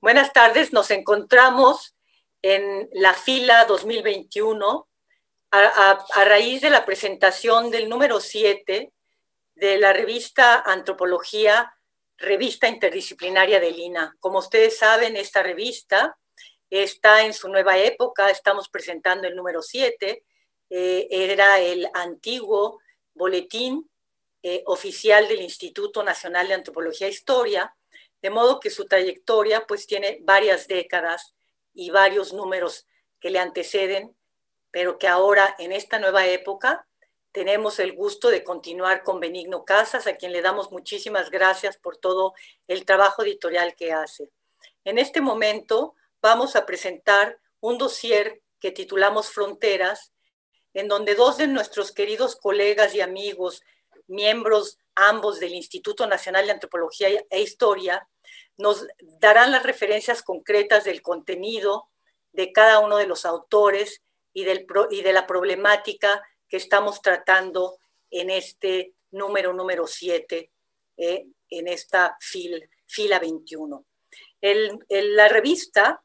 Buenas tardes, nos encontramos en la fila 2021 a, a, raíz de la presentación del número 7 de la revista Antropología, revista interdisciplinaria de Lina. Como ustedes saben, esta revista está en su nueva época, estamos presentando el número 7, eh, era el antiguo boletín eh, oficial del Instituto Nacional de Antropología e Historia, de modo que su trayectoria pues tiene varias décadas y varios números que le anteceden, pero que ahora en esta nueva época tenemos el gusto de continuar con Benigno Casas, a quien le damos muchísimas gracias por todo el trabajo editorial que hace. En este momento vamos a presentar un dossier que titulamos Fronteras, en donde dos de nuestros queridos colegas y amigos, miembros ambos del Instituto Nacional de Antropología e Historia, nos darán las referencias concretas del contenido de cada uno de los autores y, del, y de la problemática que estamos tratando en este número número 7, eh, en esta fil, fila 21. El, el, la revista,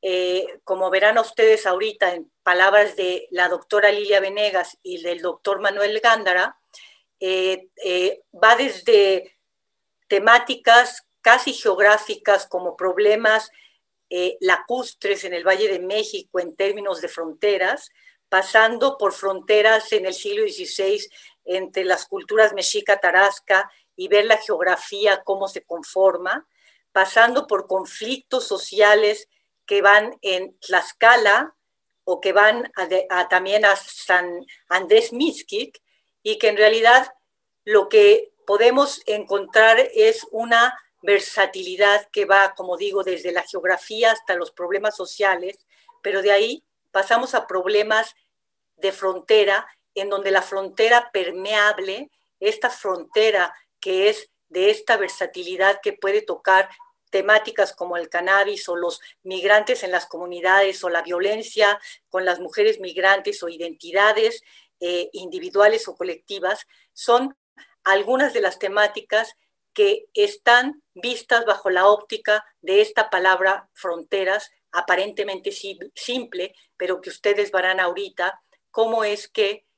eh, como verán ustedes ahorita en palabras de la doctora Lilia Venegas y del doctor Manuel Gándara, eh, eh, va desde temáticas casi geográficas como problemas eh, lacustres en el Valle de México en términos de fronteras, pasando por fronteras en el siglo XVI entre las culturas mexica-tarasca y ver la geografía, cómo se conforma, pasando por conflictos sociales que van en Tlaxcala o que van también a San Andrés Mixquic, y que en realidad lo que podemos encontrar es una versatilidad que va, como digo, desde la geografía hasta los problemas sociales, pero de ahí pasamos a problemas de frontera, en donde la frontera permeable, esta frontera que es de esta versatilidad que puede tocar temáticas como el cannabis o los migrantes en las comunidades o la violencia con las mujeres migrantes o identidades eh, individuales o colectivas, son algunas de las temáticas que están vistas bajo la óptica de esta palabra fronteras, aparentemente simple, pero que ustedes verán ahorita cómo es que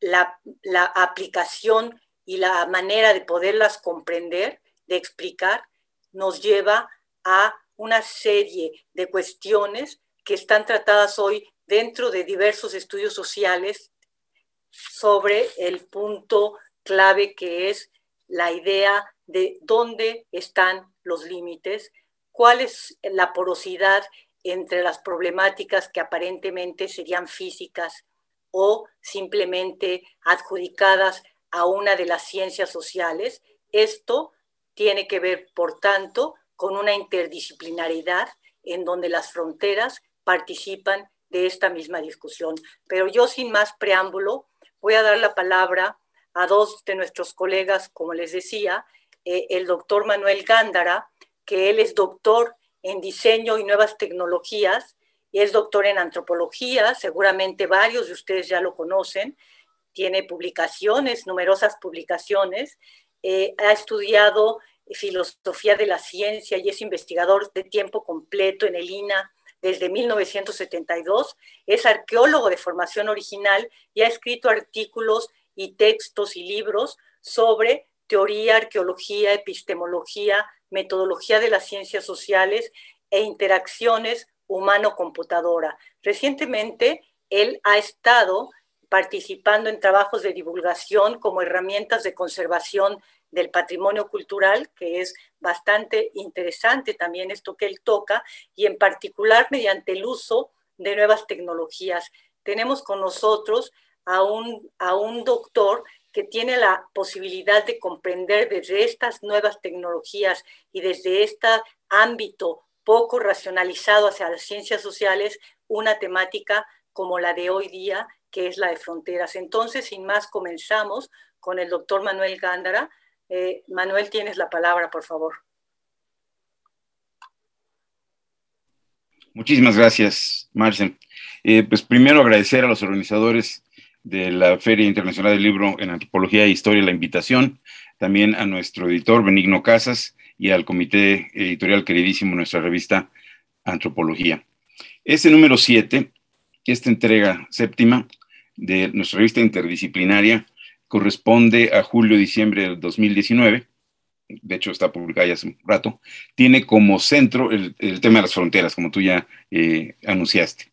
la, la aplicación y la manera de poderlas comprender, de explicar, nos lleva a una serie de cuestiones que están tratadas hoy dentro de diversos estudios sociales sobre el punto clave que es la idea de dónde están los límites, cuál es la porosidad entre las problemáticas que aparentemente serían físicas o simplemente adjudicadas a una de las ciencias sociales. Esto tiene que ver, por tanto, con una interdisciplinaridad en donde las fronteras participan de esta misma discusión. Pero yo sin más preámbulo voy a dar la palabra a dos de nuestros colegas, como les decía, eh, el doctor Manuel Gándara, que él es doctor en diseño y nuevas tecnologías y es doctor en antropología, seguramente varios de ustedes ya lo conocen, tiene publicaciones, numerosas publicaciones, eh, ha estudiado filosofía de la ciencia y es investigador de tiempo completo en el INA desde 1972, es arqueólogo de formación original y ha escrito artículos y textos y libros sobre teoría, arqueología, epistemología, metodología de las ciencias sociales e interacciones humano-computadora. Recientemente, él ha estado participando en trabajos de divulgación como herramientas de conservación del patrimonio cultural, que es bastante interesante también esto que él toca, y en particular mediante el uso de nuevas tecnologías. Tenemos con nosotros a un, a un doctor que tiene la posibilidad de comprender desde estas nuevas tecnologías y desde este ámbito poco racionalizado hacia las ciencias sociales una temática como la de hoy día, que es la de fronteras. Entonces, sin más, comenzamos con el doctor Manuel Gándara, eh, Manuel, tienes la palabra, por favor. Muchísimas gracias, Marcen. Eh, pues primero agradecer a los organizadores de la Feria Internacional del Libro en Antropología e Historia la invitación, también a nuestro editor Benigno Casas y al comité editorial queridísimo, nuestra revista Antropología. Este número 7, esta entrega séptima de nuestra revista interdisciplinaria, corresponde a julio-diciembre del 2019 de hecho está publicada ya hace un rato, tiene como centro el, tema de las fronteras, como tú ya eh, anunciaste.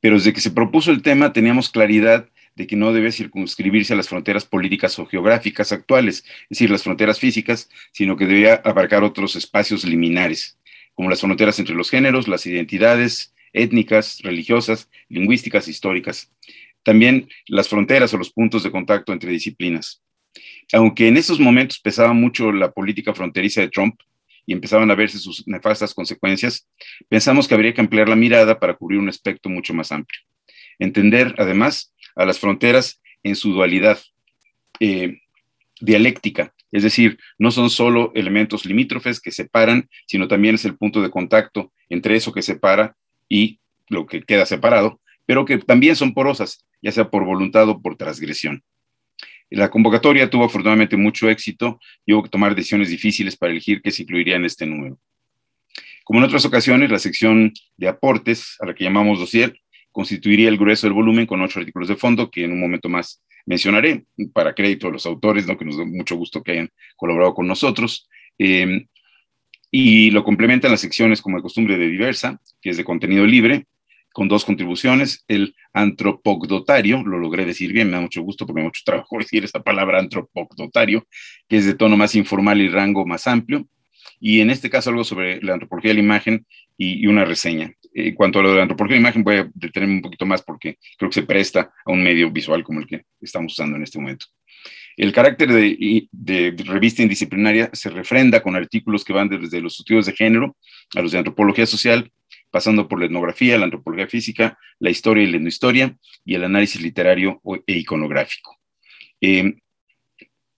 Pero desde que se propuso el tema teníamos claridad de que no debe circunscribirse a las fronteras políticas o geográficas actuales, es decir, las fronteras físicas, sino que debía abarcar otros espacios liminares, como las fronteras entre los géneros, las identidades étnicas, religiosas, lingüísticas, históricas. También las fronteras o los puntos de contacto entre disciplinas aunque en esos momentos pesaba mucho la política fronteriza de Trump y empezaban a verse sus nefastas consecuencias, pensamos que habría que ampliar la mirada para cubrir un aspecto mucho más amplio. Entender, además, a las fronteras en su dualidad eh, dialéctica, es decir, no son solo elementos limítrofes que separan, sino también es el punto de contacto entre eso que separa y lo que queda separado, pero que también son porosas, ya sea por voluntad o por transgresión. La convocatoria tuvo afortunadamente mucho éxito y hubo que tomar decisiones difíciles para elegir qué se incluiría en este número. Como en otras ocasiones, la sección de aportes, a la que llamamos dossier, constituiría el grueso del volumen con ocho artículos de fondo que en un momento más mencionaré para crédito a los autores, ¿no? que nos da mucho gusto que hayan colaborado con nosotros. Eh, y lo complementan las secciones como de costumbre de diversa, que es de contenido libre, con dos contribuciones, el antropogdotario, lo logré decir bien, me da mucho gusto porque me da mucho trabajo decir esta palabra antropogdotario, que es de tono más informal y rango más amplio, y en este caso algo sobre la antropología de la imagen y, una reseña. En cuanto a lo de la antropología de la imagen, voy a detenerme un poquito más porque creo que se presta a un medio visual como el que estamos usando en este momento. El carácter de, revista indisciplinaria se refrenda con artículos que van desde los estudios de género a los de antropología social pasando por la etnografía, la antropología física, la historia y la etnohistoria y el análisis literario e iconográfico. Eh,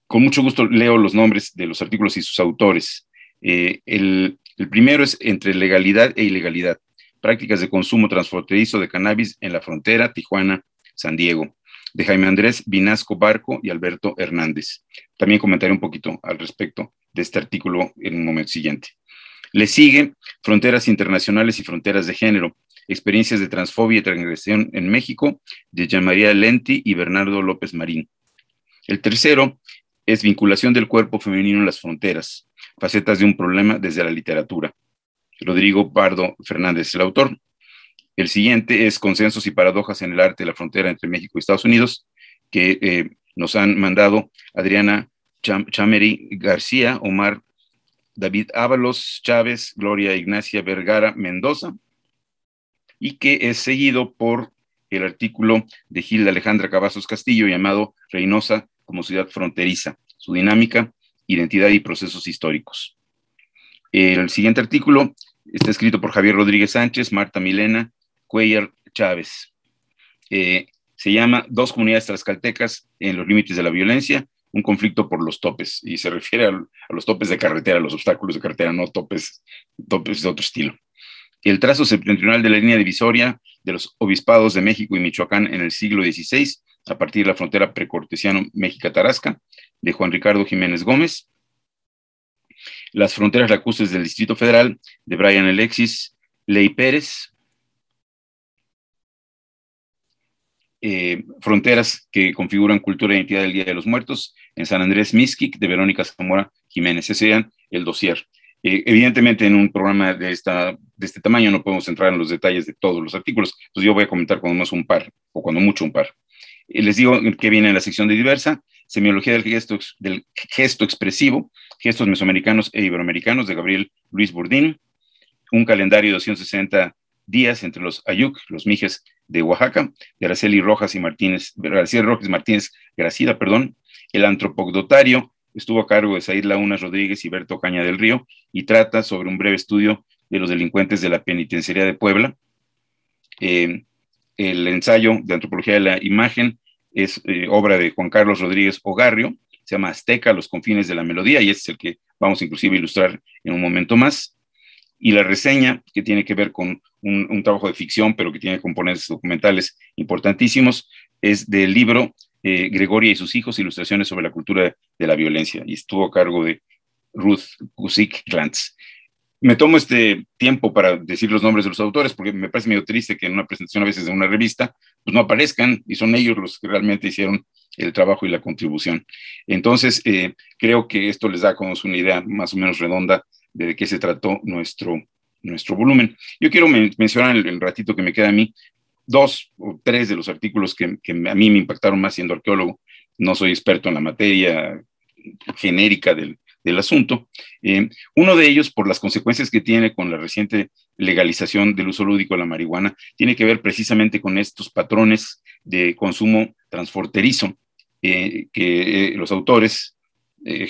con mucho gusto leo los nombres de los artículos y sus autores. Eh, el, el, primero es Entre legalidad e ilegalidad, prácticas de consumo transfronterizo de cannabis en la frontera Tijuana-San Diego, de Jaime Andrés Vinasco Barco y Alberto Hernández. También comentaré un poquito al respecto de este artículo en un momento siguiente. Le sigue Fronteras Internacionales y Fronteras de Género, experiencias de transfobia y transgresión en México, de Jean María Lenti y Bernardo López Marín. El tercero es Vinculación del cuerpo femenino en las fronteras, facetas de un problema desde la literatura. Rodrigo Pardo Fernández, el autor. El siguiente es Consensos y paradojas en el arte de la frontera entre México y Estados Unidos, que eh, nos han mandado Adriana Chamery García, Omar David Ábalos Chávez, Gloria Ignacia Vergara Mendoza, y que es seguido por el artículo de Gilda Alejandra Cavazos Castillo llamado Reynosa como ciudad fronteriza, su dinámica, identidad y procesos históricos. El siguiente artículo está escrito por Javier Rodríguez Sánchez, Marta Milena, Cuellar Chávez. Eh, se llama Dos comunidades tlaxcaltecas en los límites de la violencia, un conflicto por los topes, y se refiere a, los topes de carretera, los obstáculos de carretera, no topes, topes de otro estilo. El trazo septentrional de la línea divisoria de los obispados de México y Michoacán en el siglo XVI, a partir de la frontera precortesiano México-Tarasca, de Juan Ricardo Jiménez Gómez. Las fronteras lacustres del Distrito Federal, de Brian Alexis Ley Pérez, Eh, fronteras que configuran cultura e identidad del Día de los Muertos, en San Andrés Miskik, de Verónica Zamora Jiménez. Ese sería el dossier. Eh, evidentemente, en un programa de, este tamaño no podemos entrar en los detalles de todos los artículos, entonces yo voy a comentar cuando más un par, o cuando mucho un par. Eh, les digo que viene en la sección de diversa, semiología del gesto, del gesto expresivo, gestos mesoamericanos e iberoamericanos de Gabriel Luis Burdín, un calendario de 260 días entre los Ayuk, los Mijes de Oaxaca, Araceli Rojas y Martínez, Araceli Rojas Martínez Gracida, perdón. El antropogdotario estuvo a cargo de Said Launa Rodríguez y Berto Caña del Río y trata sobre un breve estudio de los delincuentes de la penitenciaría de Puebla. Eh, el ensayo de antropología de la imagen es eh, obra de Juan Carlos Rodríguez Ogarrio, se llama Azteca, los confines de la melodía, y este es el que vamos inclusive a ilustrar en un momento más y la reseña, que tiene que ver con un, trabajo de ficción, pero que tiene componentes documentales importantísimos, es del libro eh, Gregoria y sus hijos, Ilustraciones sobre la cultura de la violencia, y estuvo a cargo de Ruth Kusik Glantz. Me tomo este tiempo para decir los nombres de los autores porque me parece medio triste que en una presentación a veces de una revista pues no aparezcan y son ellos los que realmente hicieron el trabajo y la contribución. Entonces, eh, creo que esto les da como una idea más o menos redonda de qué se trató nuestro, nuestro volumen. Yo quiero mencionar el, el, ratito que me queda a mí dos o tres de los artículos que, a mí me impactaron más siendo arqueólogo. No soy experto en la materia genérica del, asunto. Eh, uno de ellos, por las consecuencias que tiene con la reciente legalización del uso lúdico de la marihuana, tiene que ver precisamente con estos patrones de consumo transforterizo eh, que eh, los autores,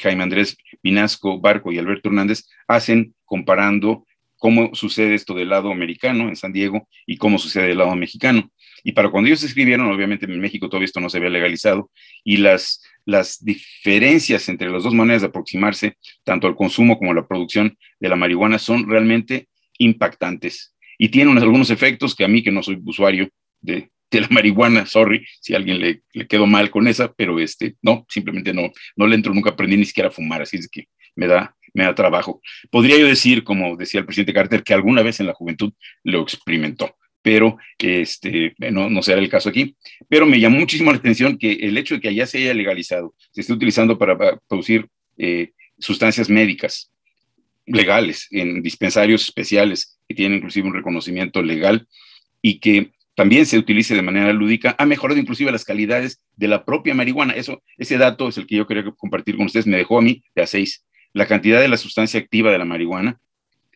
Jaime Andrés Pinasco, Barco y Alberto Hernández, hacen comparando cómo sucede esto del lado americano en San Diego y cómo sucede del lado mexicano. Y para cuando ellos escribieron, obviamente en México todavía esto no se había legalizado y las, las diferencias entre las dos maneras de aproximarse, tanto al consumo como a la producción de la marihuana, son realmente impactantes y tienen algunos efectos que a mí, que no soy usuario de, de la marihuana, sorry, si a alguien le, le quedó mal con esa, pero este, no, simplemente no, no le entro, nunca aprendí ni siquiera a fumar, así es que me da, me da trabajo. Podría yo decir, como decía el presidente Carter, que alguna vez en la juventud lo experimentó, pero este, no, no será el caso aquí. Pero me llamó muchísimo la atención que el hecho de que allá se haya legalizado, se esté utilizando para, producir eh, sustancias médicas legales en dispensarios especiales que tienen inclusive un reconocimiento legal y que también se utilice de manera lúdica, ha mejorado inclusive las calidades de la propia marihuana. Eso, ese dato es el que yo quería compartir con ustedes, me dejó a mí de a seis la cantidad de la sustancia activa de la marihuana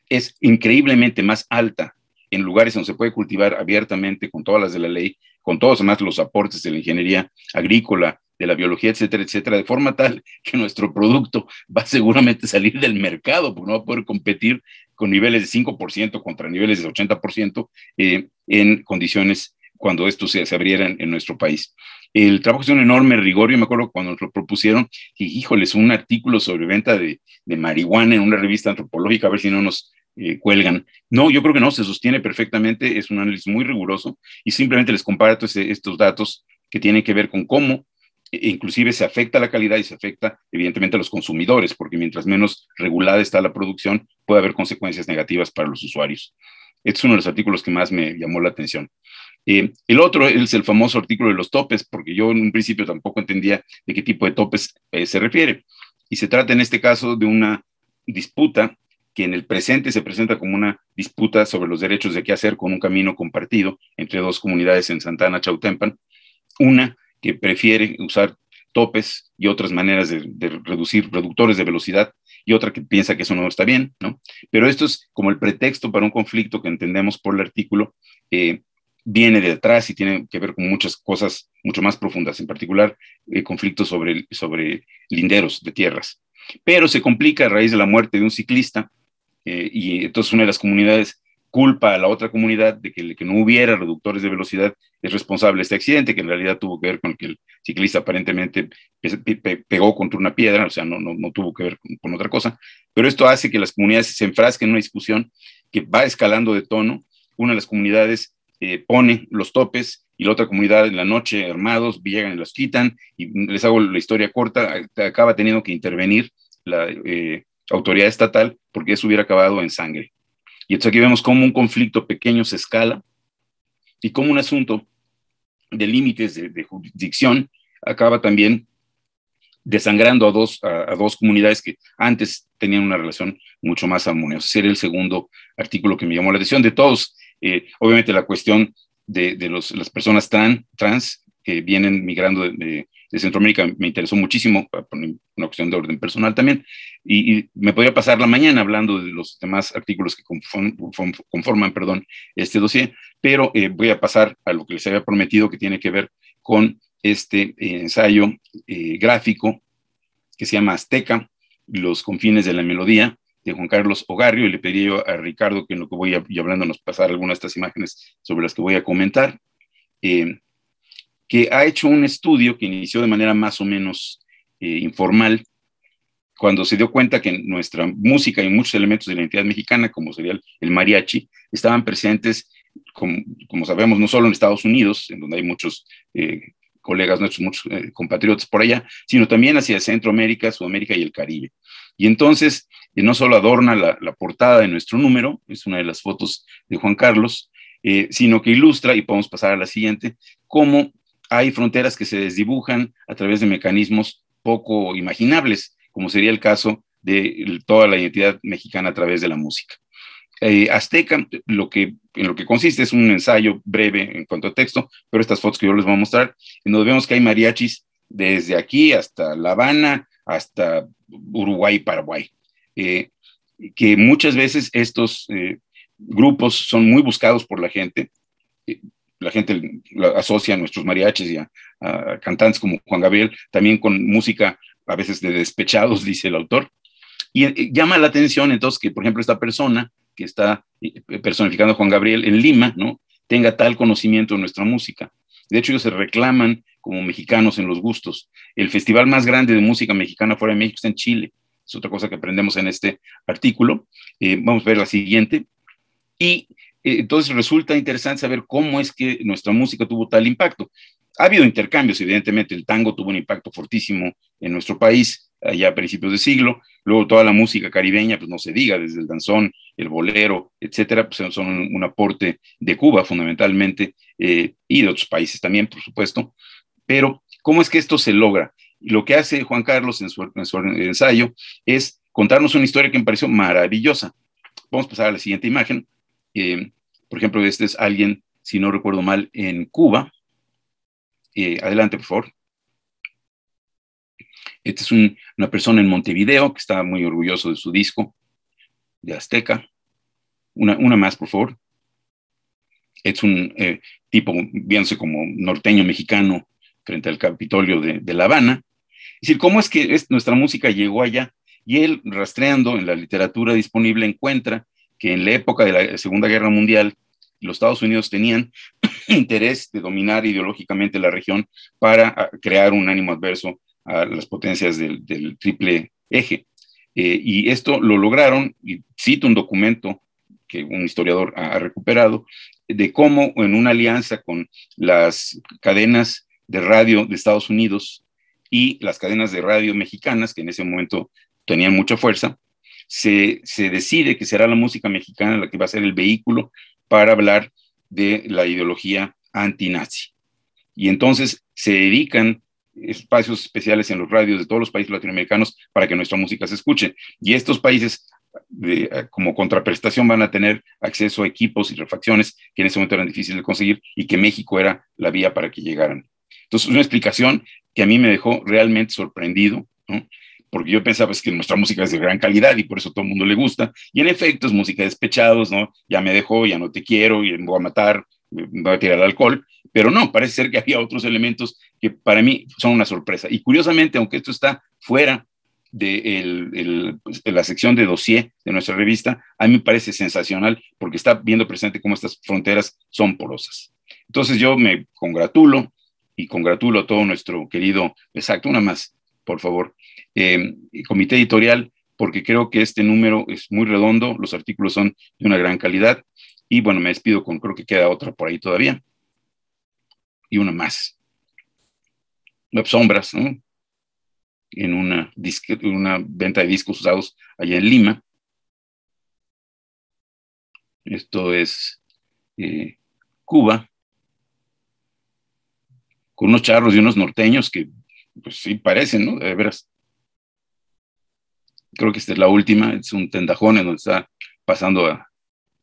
es increíblemente más alta en lugares donde se puede cultivar abiertamente con todas las de la ley, con todos además los aportes de la ingeniería agrícola, de la biología, etcétera, etcétera, de forma tal que nuestro producto va seguramente a salir del mercado, porque no va a poder competir con niveles de 5% contra niveles de 80% eh, en condiciones cuando esto se, se abriera en, nuestro país. El trabajo es un enorme rigor. Yo me acuerdo cuando nos lo propusieron, que, híjoles, un artículo sobre venta de, marihuana en una revista antropológica, a ver si no nos eh, cuelgan. No, yo creo que no, se sostiene perfectamente, es un análisis muy riguroso y simplemente les comparto estos datos que tienen que ver con cómo e inclusive se afecta la calidad y se afecta evidentemente a los consumidores, porque mientras menos regulada está la producción, puede haber consecuencias negativas para los usuarios. Este es uno de los artículos que más me llamó la atención. El otro es el famoso artículo de los topes, porque yo en un principio tampoco entendía de qué tipo de topes eh, se refiere. Y se trata en este caso de una disputa que en el presente se presenta como una disputa sobre los derechos de qué hacer con un camino compartido entre dos comunidades en Santana, Chautempan. Una que prefiere usar topes y otras maneras de, reducir reductores de velocidad y otra que piensa que eso no está bien, ¿no? Pero esto es como el pretexto para un conflicto que entendemos por el artículo eh, viene de atrás y tiene que ver con muchas cosas mucho más profundas, en particular eh, conflictos sobre, sobre linderos de tierras. Pero se complica a raíz de la muerte de un ciclista eh, y entonces una de las comunidades culpa a la otra comunidad de que, que no hubiera reductores de velocidad es responsable de este accidente, que en realidad tuvo que ver con que el ciclista aparentemente pegó contra una piedra, o sea, no, no, no tuvo que ver con, con, otra cosa, pero esto hace que las comunidades se enfrasquen en una discusión que va escalando de tono. Una de las comunidades eh, pone los topes y la otra comunidad en la noche armados llegan y los quitan y les hago la historia corta, acaba teniendo que intervenir la eh, autoridad estatal porque eso hubiera acabado en sangre. Y entonces aquí vemos cómo un conflicto pequeño se escala y cómo un asunto de límites de, jurisdicción acaba también desangrando a dos, a, dos comunidades que antes tenían una relación mucho más armoniosa. Ese era el segundo artículo que me llamó la atención. De todos, eh, obviamente la cuestión de, las personas trans, trans que vienen migrando de, Centroamérica me interesó muchísimo, por una cuestión de orden personal también, y, me podría pasar la mañana hablando de los demás artículos que conforman, este dossier, pero eh, voy a pasar a lo que les había prometido que tiene que ver con este eh, ensayo gráfico que se llama Azteca, los confines de la melodía, de Juan Carlos Ogarrio, y le pediría a Ricardo que en lo que voy a, y hablando nos pasara algunas de estas imágenes sobre las que voy a comentar, eh, que ha hecho un estudio que inició de manera más o menos eh, informal, cuando se dio cuenta que nuestra música y muchos elementos de la identidad mexicana, como sería el, mariachi, estaban presentes, como, sabemos, no solo en Estados Unidos, en donde hay muchos eh, colegas nuestros, muchos compatriotas por allá, sino también hacia Centroamérica, Sudamérica y el Caribe. Y entonces, eh, no solo adorna la, portada de nuestro número, es una de las fotos de Juan Carlos, eh, sino que ilustra, y podemos pasar a la siguiente, cómo hay fronteras que se desdibujan a través de mecanismos poco imaginables, como sería el caso de toda la identidad mexicana a través de la música. Eh, Azteca, lo que, en lo que consiste es un ensayo breve en cuanto a texto, pero estas fotos que yo les voy a mostrar, en donde vemos que hay mariachis desde aquí hasta La Habana, hasta Uruguay y Paraguay, eh, que muchas veces estos eh, grupos son muy buscados por la gente. La gente asocia a nuestros mariachis y a, cantantes como Juan Gabriel, también con música a veces de despechados, dice el autor. Y llama la atención entonces que, por ejemplo, esta persona que está eh, personificando Juan Gabriel en Lima, ¿no? Tenga tal conocimiento de nuestra música. De hecho, ellos se reclaman como mexicanos en los gustos. El festival más grande de música mexicana fuera de México está en Chile. Es otra cosa que aprendemos en este artículo. Eh, vamos a ver la siguiente. Y entonces resulta interesante saber cómo es que nuestra música tuvo tal impacto. Ha habido intercambios, evidentemente, el tango tuvo un impacto fortísimo en nuestro país, allá a principios de siglo. Luego toda la música caribeña, pues no se diga, desde el danzón, el bolero, etcétera, pues son un, aporte de Cuba fundamentalmente eh, y de otros países también, por supuesto. Pero, ¿cómo es que esto se logra? lo que hace Juan Carlos en su, ensayo es contarnos una historia que me pareció maravillosa. Vamos a pasar a la siguiente imagen. Eh, por ejemplo, este es alguien, si no recuerdo mal, en Cuba. Eh, adelante, por favor. Este es una persona en Montevideo que está muy orgulloso de su disco de Azteca. Una, más, por favor. Es un eh, tipo, viéndose como norteño mexicano frente al Capitolio de, La Habana. Es decir, ¿cómo es que nuestra música llegó allá? Y él, rastreando en la literatura disponible, encuentra que en la época de la Segunda Guerra Mundial, los Estados Unidos tenían interés de dominar ideológicamente la región para ah, crear un ánimo adverso a las potencias del, triple eje. Eh, y esto lo lograron, y cito un documento que un historiador ha, recuperado, de cómo en una alianza con las cadenas de radio de Estados Unidos y las cadenas de radio mexicanas, que en ese momento tenían mucha fuerza, se, se decide que será la música mexicana la que va a ser el vehículo para hablar de la ideología antinazi. Y entonces se dedican espacios especiales en los radios de todos los países latinoamericanos para que nuestra música se escuche. Y estos países, como contraprestación, van a tener acceso a equipos y refacciones que en ese momento eran difíciles de conseguir y que México era la vía para que llegaran. Entonces, es una explicación que a mí me dejó realmente sorprendido, porque yo pensaba que nuestra música es de gran calidad y por eso todo el mundo le gusta. Y en efecto, es música de despechados, ¿no? Ya me dejó, ya no te quiero, y me voy a matar, me voy a tirar el alcohol. Pero no, parece ser que había otros elementos que para mí son una sorpresa. Y curiosamente, aunque esto está fuera de, pues, la sección de dossier de nuestra revista, a mí me parece sensacional porque está viendo presente cómo estas fronteras son porosas. Entonces yo me congratulo y congratulo a todo nuestro querido, exacto, una más, por favor, eh, comité editorial, porque creo que este número es muy redondo, los artículos son de una gran calidad y bueno, me despido con, creo que queda otra por ahí todavía y una más. Web Sombras, ¿no? en una, una venta de discos usados allá en Lima. Esto es eh, Cuba, con unos charros y unos norteños que, pues sí, parecen, ¿no? De veras. Creo que esta es la última, es un tendajón en donde está pasando a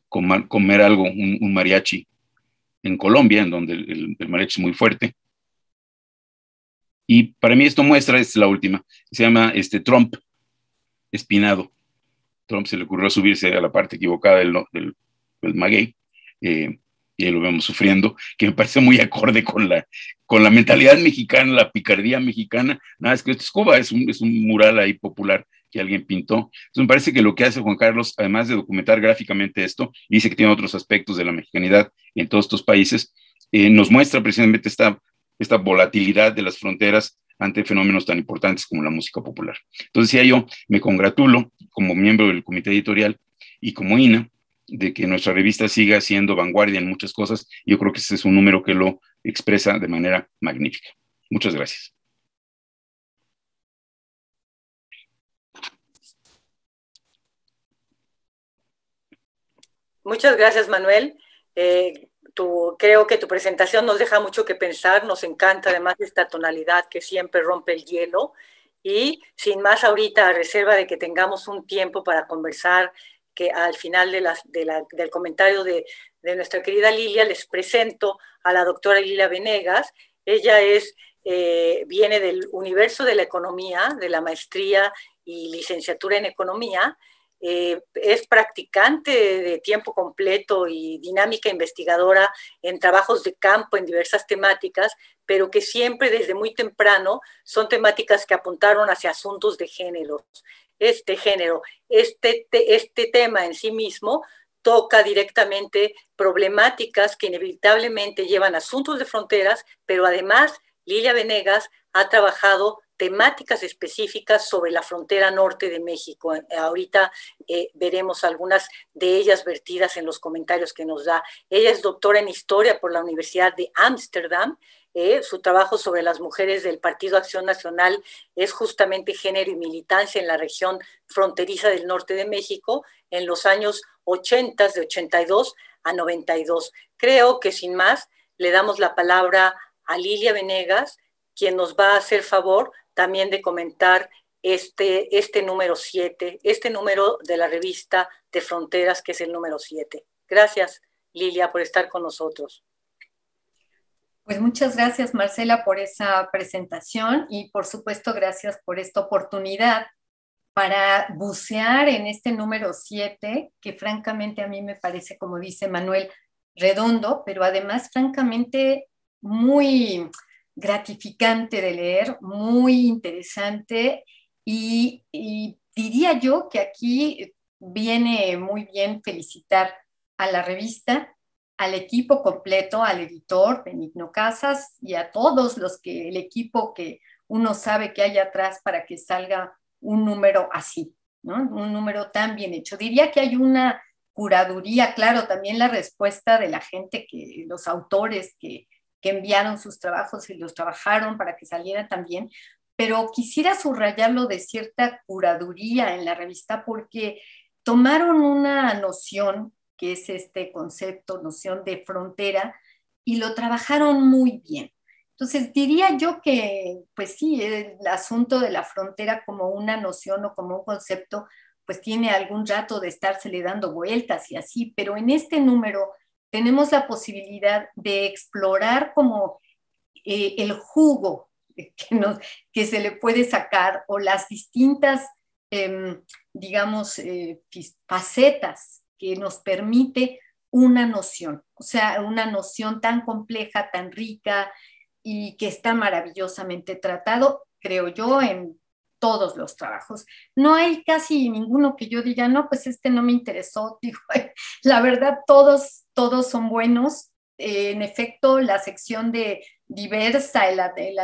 comer, algo, un mariachi en Colombia, en donde el, el, mariachi es muy fuerte. Y para mí esto muestra, es la última, se llama este, Trump espinado. Trump se le ocurrió subirse a la parte equivocada del, del, del maguey, eh, y ahí lo vemos sufriendo, que me parece muy acorde con la, con la mentalidad mexicana, la picardía mexicana. Nada, es que esto es Cuba, es un, es un mural ahí popular que alguien pintó. Entonces me parece que lo que hace Juan Carlos, además de documentar gráficamente esto, dice que tiene otros aspectos de la mexicanidad en todos estos países, eh, nos muestra precisamente esta, esta volatilidad de las fronteras ante fenómenos tan importantes como la música popular. Entonces, ya yo me congratulo como miembro del comité editorial y como INA de que nuestra revista siga siendo vanguardia en muchas cosas. Yo creo que ese es un número que lo expresa de manera magnífica. Muchas gracias. Muchas gracias, Manuel. Eh, creo que tu presentación nos deja mucho que pensar, nos encanta además esta tonalidad que siempre rompe el hielo. Y sin más ahorita, a reserva de que tengamos un tiempo para conversar, que al final de del comentario de, nuestra querida Lilia, les presento a la doctora Lilia Venegas. Ella es, eh, viene del universo de la economía, de la maestría y licenciatura en economía, eh, es practicante de tiempo completo y dinámica investigadora en trabajos de campo en diversas temáticas, pero que siempre desde muy temprano son temáticas que apuntaron hacia asuntos de género. Este género, este, este tema en sí mismo toca directamente problemáticas que inevitablemente llevan asuntos de fronteras, pero además Lilia Venegas ha trabajado temáticas específicas sobre la frontera norte de México. Ahorita eh, veremos algunas de ellas vertidas en los comentarios que nos da. Ella es doctora en historia por la Universidad de Ámsterdam. Eh, su trabajo sobre las mujeres del Partido Acción Nacional es justamente género y militancia en la región fronteriza del norte de México en los años 80, de 82 a 92. Creo que sin más le damos la palabra a Lilia Venegas, quien nos va a hacer favor también de comentar este, este número 7, este número de la revista de Fronteras, que es el número 7. Gracias, Lilia, por estar con nosotros. Pues muchas gracias, Marcela, por esa presentación y por supuesto gracias por esta oportunidad para bucear en este número 7, que francamente a mí me parece, como dice Manuel, redondo, pero además francamente muy gratificante de leer, muy interesante y, diría yo que aquí viene muy bien felicitar a la revista, al equipo completo, al editor Benigno Casas y a todos los que el equipo que uno sabe que hay atrás para que salga un número así, ¿no? Un número tan bien hecho. Diría que hay una curaduría, claro, también la respuesta de la gente que los autores que enviaron sus trabajos y los trabajaron para que salieran también, pero quisiera subrayarlo de cierta curaduría en la revista porque tomaron una noción, que es este concepto, noción de frontera, y lo trabajaron muy bien. Entonces, diría yo que, pues sí, el asunto de la frontera como una noción o como un concepto, pues tiene algún rato de estársele dando vueltas y así, pero en este número tenemos la posibilidad de explorar como eh, el jugo que, que, se le puede sacar o las distintas, em, digamos, eh, facetas que nos permite una noción, o sea, una noción tan compleja, tan rica y que está maravillosamente tratado, creo yo, en todos los trabajos. No hay casi ninguno que yo diga, no, pues este no me interesó. Digo, la verdad, todos, todos son buenos. Eh, en efecto, la sección de diversa, el, el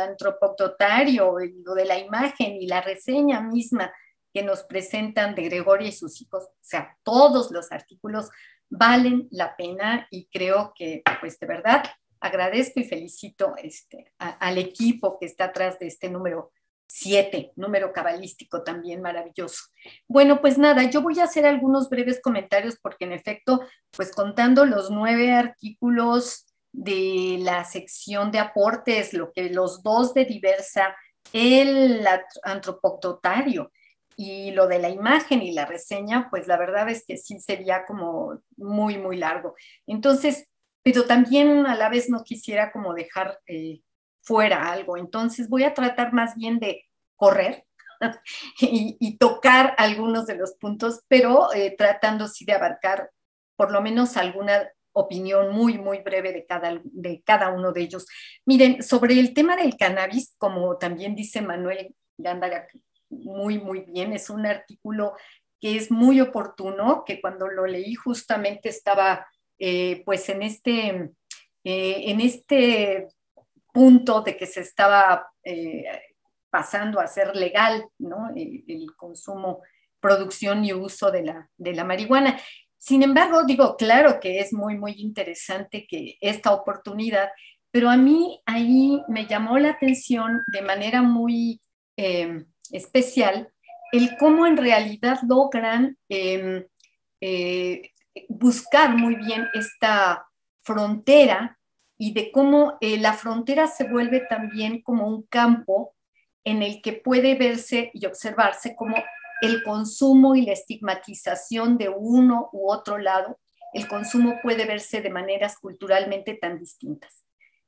lo de la imagen y la reseña misma que nos presentan de Gregoria y sus hijos, o sea, todos los artículos valen la pena y creo que, pues de verdad, agradezco y felicito este, al equipo que está atrás de este número Siete, número cabalístico también maravilloso. Bueno, pues nada, yo voy a hacer algunos breves comentarios porque en efecto, pues contando los nueve artículos de la sección de aportes, lo que los dos de diversa, el antropoctotario y lo de la imagen y la reseña, pues la verdad es que sí sería como muy, muy largo. Entonces, pero también a la vez no quisiera como dejar eh, fuera algo. Entonces voy a tratar más bien de correr y, tocar algunos de los puntos, pero eh, tratando sí de abarcar por lo menos alguna opinión muy, muy breve de cada, de cada uno de ellos. Miren, sobre el tema del cannabis, como también dice Manuel Gándara, muy, muy bien, es un artículo que es muy oportuno, que cuando lo leí justamente estaba eh, pues en este, eh, en este punto de que se estaba eh, pasando a ser legal el, consumo, producción y uso de la, de la marihuana. Sin embargo, digo, claro que es muy, muy interesante que esta oportunidad, pero a mí ahí me llamó la atención de manera muy em, especial el cómo en realidad logran em, eh, buscar muy bien esta frontera y de cómo eh, la frontera se vuelve también como un campo en el que puede verse y observarse como el consumo y la estigmatización de uno u otro lado, el consumo puede verse de maneras culturalmente tan distintas.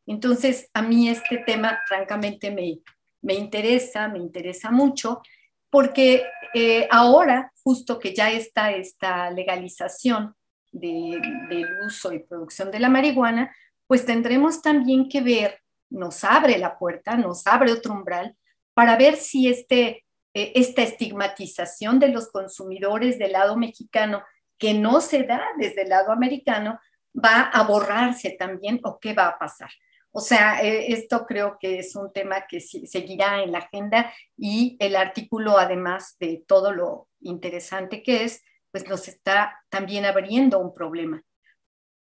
Entonces, a mí este tema francamente me, me interesa, me interesa mucho, porque eh, ahora, justo que ya está esta legalización del uso y producción de la marihuana, pues tendremos también que ver, nos abre la puerta, nos abre otro umbral para ver si este, eh, esta estigmatización de los consumidores del lado mexicano, que no se da desde el lado americano, va a borrarse también o qué va a pasar. O sea, eh, esto creo que es un tema que seguirá en la agenda y el artículo, además de todo lo interesante que es, pues nos está también abriendo un problema.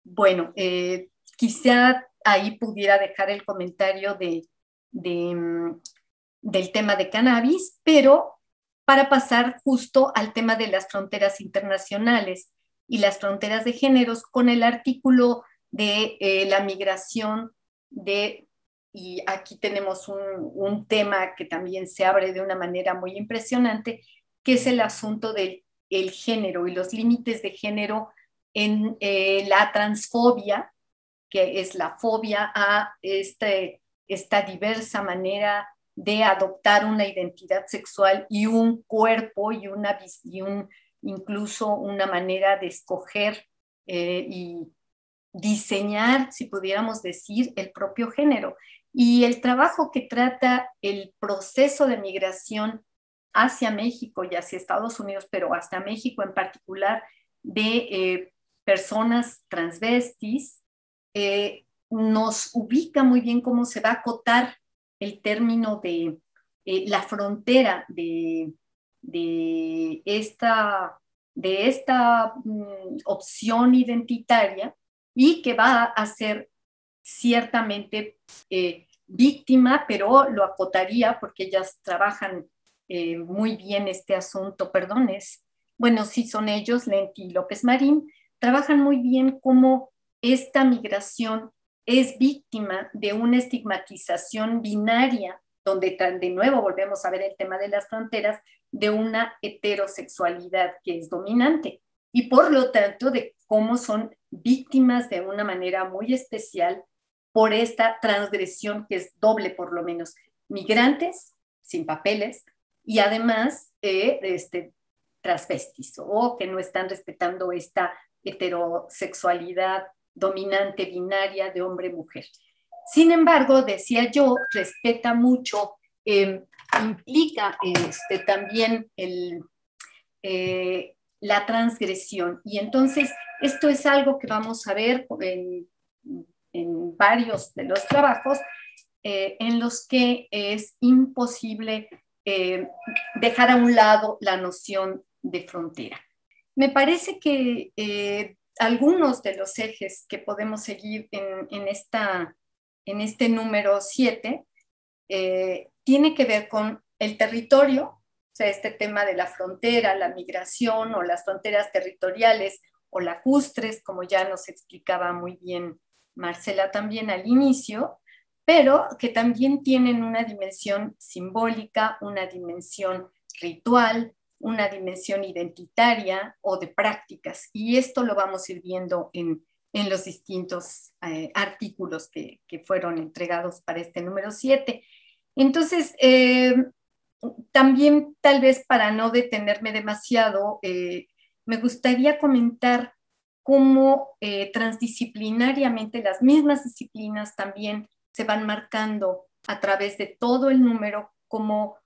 Bueno, eh, quizá ahí pudiera dejar el comentario de, mm, del tema de cannabis, pero para pasar justo al tema de las fronteras internacionales y las fronteras de géneros con el artículo de eh, la migración de, y aquí tenemos un, tema que también se abre de una manera muy impresionante, que es el asunto del género y los límites de género en eh, la transfobia, que es la fobia a este, esta diversa manera de adoptar una identidad sexual y un cuerpo y, una, y un, incluso una manera de escoger eh, y diseñar, si pudiéramos decir, el propio género. Y el trabajo que trata el proceso de migración hacia México y hacia Estados Unidos, pero hasta México en particular, de eh, personas transvestis, eh, nos ubica muy bien cómo se va a acotar el término de eh, la frontera de, de esta, de esta mm, opción identitaria y que va a ser ciertamente eh, víctima, pero lo acotaría porque ellas trabajan muy bien este asunto, perdones. Bueno, sí son ellos, Lenti y López Marín, trabajan muy bien cómo esta migración es víctima de una estigmatización binaria, donde de nuevo volvemos a ver el tema de las fronteras, de una heterosexualidad que es dominante y por lo tanto de cómo son víctimas de una manera muy especial por esta transgresión que es doble por lo menos. Migrantes sin papeles y además eh, este, transvestis o que no están respetando esta heterosexualidad dominante binaria de hombre-mujer. Sin embargo, decía yo, respeta mucho, em, implica este, también eh, la transgresión. Y entonces esto es algo que vamos a ver en, varios de los trabajos eh, en los que es imposible eh, dejar a un lado la noción de frontera. Me parece que eh, algunos de los ejes que podemos seguir en, esta, en este número 7 tiene que ver con el territorio, sea, este tema de la frontera, la migración o las fronteras territoriales o lacustres, como ya nos explicaba muy bien Marcela también al inicio, pero que también tienen una dimensión simbólica, una dimensión ritual, una dimensión identitaria o de prácticas. Y esto lo vamos a ir viendo en, los distintos eh, artículos que, fueron entregados para este número 7. Entonces, eh, también tal vez para no detenerme demasiado, eh, me gustaría comentar cómo transdisciplinariamente las mismas disciplinas también se van marcando a través de todo el número, como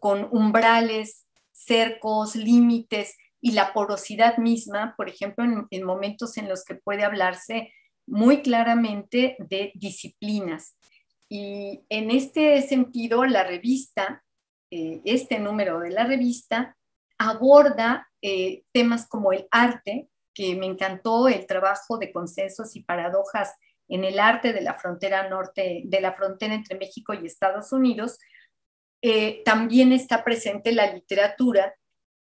con umbrales, cercos, límites y la porosidad misma, por ejemplo, en momentos en los que puede hablarse muy claramente de disciplinas y en este sentido, la revista, eh, este número de la revista, aborda eh, temas como el arte, que me encantó el trabajo de consensos y paradojas en el arte de la frontera norte, de la frontera entre México y Estados Unidos. Eh, también está presente la literatura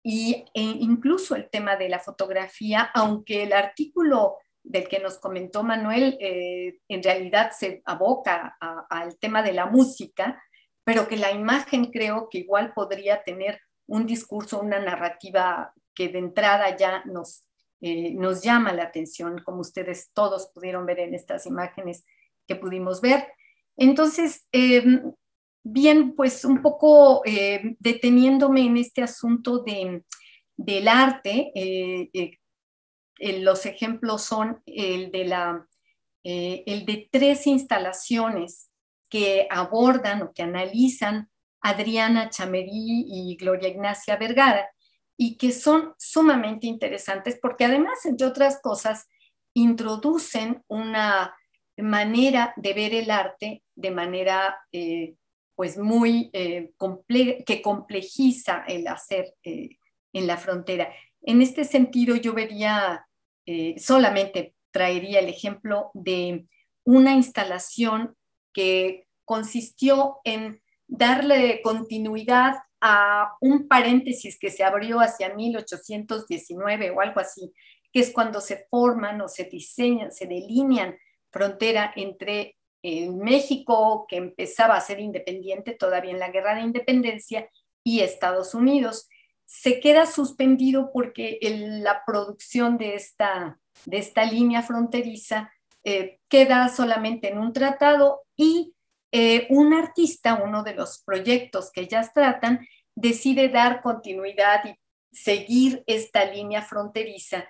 y e incluso el tema de la fotografía, aunque el artículo del que nos comentó Manuel eh, en realidad se aboca al tema de la música, pero que la imagen creo que igual podría tener un discurso, una narrativa que de entrada ya nos, eh, nos llama la atención, como ustedes todos pudieron ver en estas imágenes que pudimos ver. Entonces, em, bien, pues un poco eh, deteniéndome en este asunto de, del arte, eh, los ejemplos son el de, la, el de tres instalaciones que abordan o que analizan Adriana Chamerí y Gloria Ignacia Vergara, y que son sumamente interesantes porque además, entre otras cosas, introducen una manera de ver el arte de manera eh, pues muy eh, que complejiza el hacer eh, en la frontera. En este sentido, yo vería, solamente traería el ejemplo de una instalación que consistió en darle continuidad a un paréntesis que se abrió hacia 1819 o algo así, que es cuando se forman o se diseñan, se delinean frontera entre el México, que empezaba a ser independiente todavía en la guerra de independencia, y Estados Unidos. Se queda suspendido porque la producción de esta, de esta línea fronteriza eh, queda solamente en un tratado y eh, un artista, uno de los proyectos que ellas tratan, decide dar continuidad y seguir esta línea fronteriza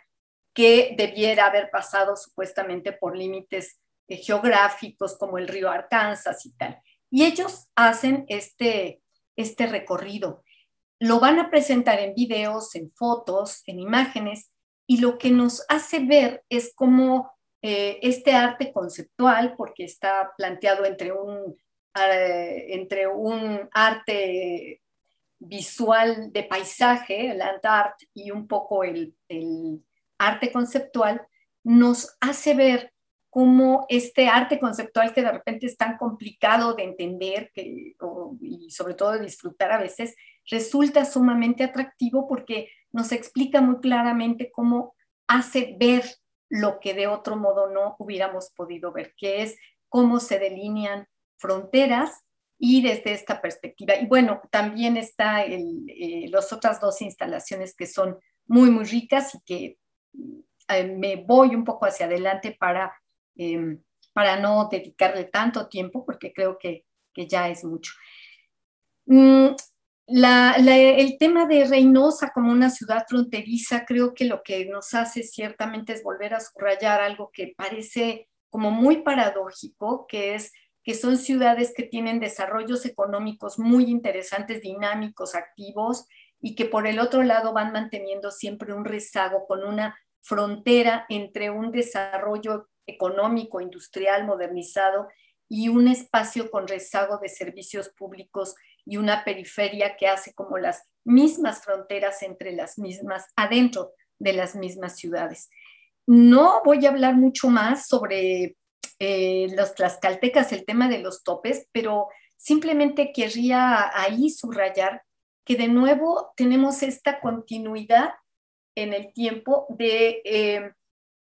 que debiera haber pasado supuestamente por límites eh, geográficos como el río Arkansas y tal. Y ellos hacen este, este recorrido. Lo van a presentar en videos, en fotos, en imágenes, y lo que nos hace ver es cómo eh, este arte conceptual, porque está planteado entre un, eh, entre un arte visual de paisaje, el land art, y un poco el, arte conceptual, nos hace ver cómo este arte conceptual que de repente es tan complicado de entender y sobre todo de disfrutar a veces, resulta sumamente atractivo porque nos explica muy claramente cómo hace ver lo que de otro modo no hubiéramos podido ver, que es cómo se delinean fronteras y desde esta perspectiva. Y bueno, también está eh, las otras dos instalaciones que son muy, muy ricas y que eh, me voy un poco hacia adelante para, em, para no dedicarle tanto tiempo, porque creo que, que ya es mucho. Mm, el tema de Reynosa como una ciudad fronteriza, creo que lo que nos hace ciertamente es volver a subrayar algo que parece como muy paradójico, que es que son ciudades que tienen desarrollos económicos muy interesantes, dinámicos, activos, y que por el otro lado van manteniendo siempre un rezago con una frontera entre un desarrollo económico, industrial, modernizado y un espacio con rezago de servicios públicos y una periferia que hace como las mismas fronteras entre las mismas, adentro de las mismas ciudades. No voy a hablar mucho más sobre eh, los tlaxcaltecas, el tema de los topes, pero simplemente querría ahí subrayar que de nuevo tenemos esta continuidad en el tiempo de, eh,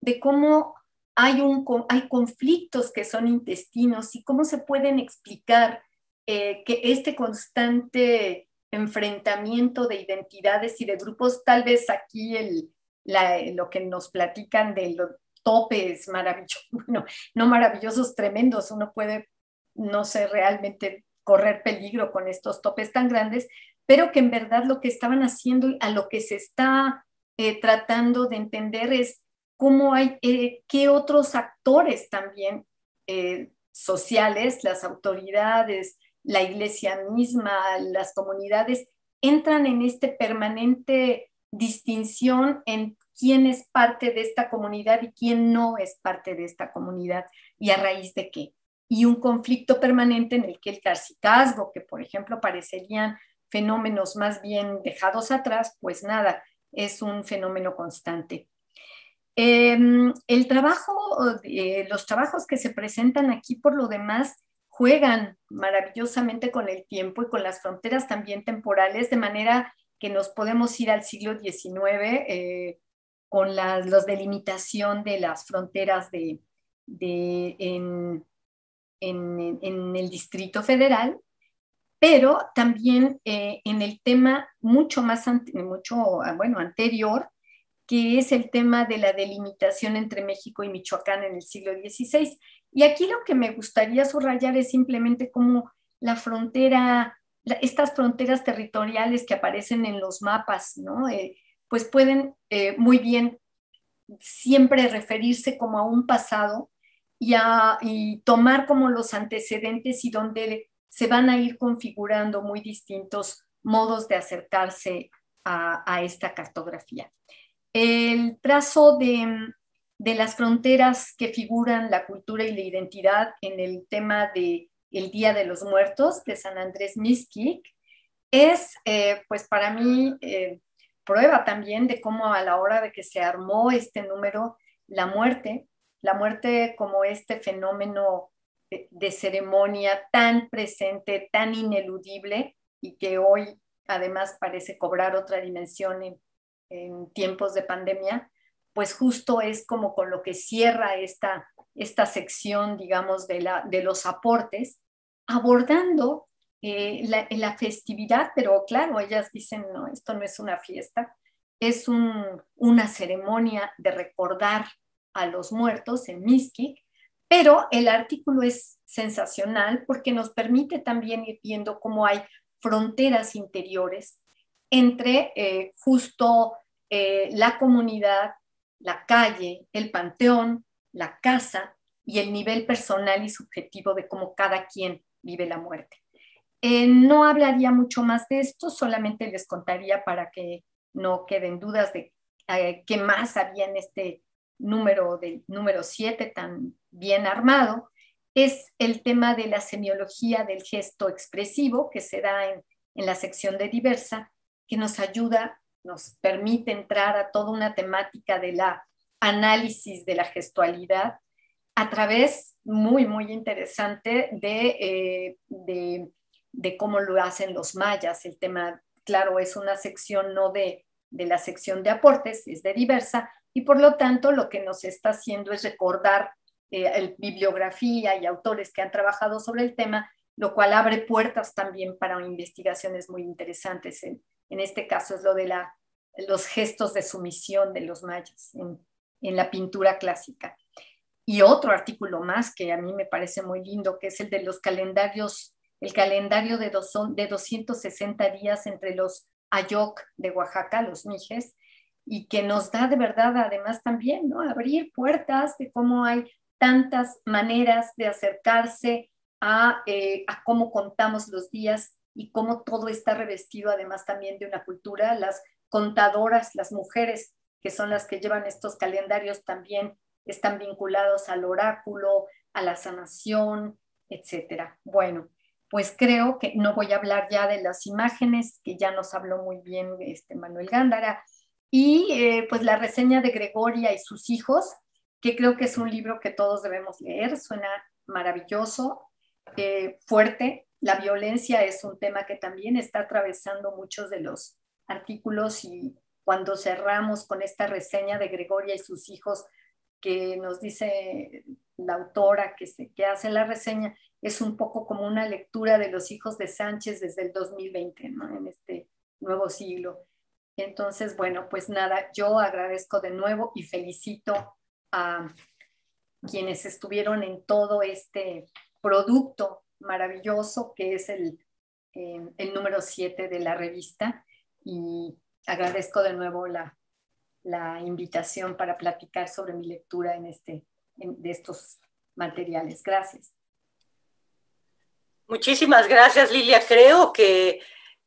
de cómo hay, un, hay conflictos que son intestinos y cómo se pueden explicar eh, que este constante enfrentamiento de identidades y de grupos, tal vez aquí el, lo que nos platican de los topes maravillosos, bueno, no maravillosos, tremendos, uno puede, no sé, realmente correr peligro con estos topes tan grandes, pero que en verdad lo que estaban haciendo a lo que se está eh, tratando de entender es cómo hay, eh, qué otros actores también sociales, las autoridades, la iglesia misma, las comunidades, entran en este permanente distinción en quién es parte de esta comunidad y quién no es parte de esta comunidad y a raíz de qué. Y un conflicto permanente en el que el carcicazgo, que por ejemplo parecerían fenómenos más bien dejados atrás, pues nada, es un fenómeno constante. Em, el trabajo, los trabajos que se presentan aquí por lo demás juegan maravillosamente con el tiempo y con las fronteras también temporales, de manera que nos podemos ir al siglo XIX eh, con la los delimitación de las fronteras de, en, el Distrito Federal, pero también eh, en el tema mucho más, mucho, ah, bueno, anterior, que es el tema de la delimitación entre México y Michoacán en el siglo XVI. Y aquí lo que me gustaría subrayar es simplemente cómo la frontera, estas fronteras territoriales que aparecen en los mapas, ¿no? Eh, pues pueden eh, muy bien siempre referirse como a un pasado y, a, tomar como los antecedentes y donde se van a ir configurando muy distintos modos de acercarse a, esta cartografía. El trazo de, de, las fronteras que figuran la cultura y la identidad en el tema de el Día de los Muertos de San Andrés Mixquic es, eh, pues para mí, eh, prueba también de cómo a la hora de que se armó este número, la muerte, la muerte como este fenómeno de, ceremonia tan presente, tan ineludible y que hoy además parece cobrar otra dimensión en, tiempos de pandemia, pues justo es como con lo que cierra esta, esta sección, digamos, de, la, de los aportes, abordando eh, la, festividad, pero claro, ellas dicen, no, esto no es una fiesta, es una ceremonia de recordar a los muertos en Miskik, pero el artículo es sensacional porque nos permite también ir viendo cómo hay fronteras interiores entre eh, justo eh, la comunidad, la calle, el panteón, la casa y el nivel personal y subjetivo de cómo cada quien vive la muerte. Eh, no hablaría mucho más de esto, solamente les contaría para que no queden dudas de eh, qué más había en este número del número 7 tan bien armado, es el tema de la semiología del gesto expresivo que se da en, en la sección de diversa, que nos ayuda, nos permite entrar a toda una temática de la análisis de la gestualidad a través, muy, muy interesante, de, eh, de, de, cómo lo hacen los mayas. El tema, claro, es una sección no de, de la sección de aportes, es de diversa, y por lo tanto lo que nos está haciendo es recordar eh, bibliografía y autores que han trabajado sobre el tema, lo cual abre puertas también para investigaciones muy interesantes. En este caso es lo de la, los gestos de sumisión de los mayas en, la pintura clásica y otro artículo más que a mí me parece muy lindo, que es el de los calendarios, el calendario de, dos, de 260 días entre los Ayoc de Oaxaca, los Mijes, y que nos da de verdad además también, ¿no? Abrir puertas de cómo hay tantas maneras de acercarse a, eh, a cómo contamos los días y cómo todo está revestido además también de una cultura. Las contadoras, las mujeres que son las que llevan estos calendarios también están vinculados al oráculo, a la sanación, etcétera. Bueno, pues creo que no voy a hablar ya de las imágenes, que ya nos habló muy bien este Manuel Gándara, y eh, pues la reseña de Gregoria y sus hijos, que creo que es un libro que todos debemos leer, suena maravilloso, eh, fuerte. La violencia es un tema que también está atravesando muchos de los artículos y cuando cerramos con esta reseña de Gregoria y sus hijos, que nos dice la autora que, hace la reseña, es un poco como una lectura de los hijos de Sánchez desde el 2020, ¿no? en este nuevo siglo. Entonces, bueno, pues nada, yo agradezco de nuevo y felicito a quienes estuvieron en todo este producto maravilloso que es el, eh, el número 7 de la revista y agradezco de nuevo la, la invitación para platicar sobre mi lectura en este, de estos materiales. Gracias. Muchísimas gracias, Lilia. Creo que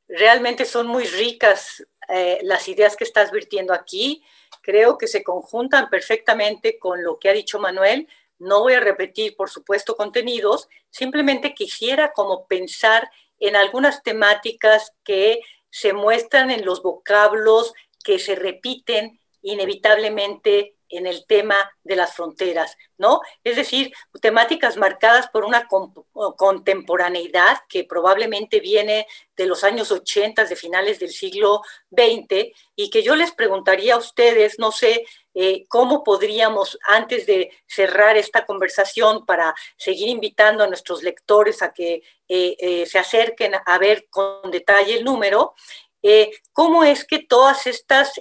realmente son muy ricas eh, las ideas que estás virtiendo aquí. Creo que se conjuntan perfectamente con lo que ha dicho Manuel. No voy a repetir, por supuesto, contenidos. Simplemente quisiera como pensar en algunas temáticas que se muestran en los vocablos que se repiten inevitablemente en el tema de las fronteras, ¿no? Es decir, temáticas marcadas por una contemporaneidad que probablemente viene de los años 80, de finales del siglo XX, y que yo les preguntaría a ustedes, no sé, eh, cómo podríamos, antes de cerrar esta conversación, para seguir invitando a nuestros lectores a que eh, eh, se acerquen a ver con detalle el número, cómo es que todas estas